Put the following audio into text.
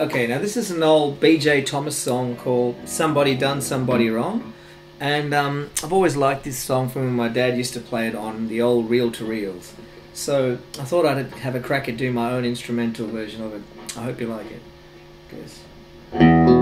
Okay, now this is an old BJ Thomas song called Somebody Done Somebody Wrong. And um, I've always liked this song from when my dad used to play it on the old reel to reels. So I thought I'd have a crack at doing my own instrumental version of it. I hope you like it. Goes.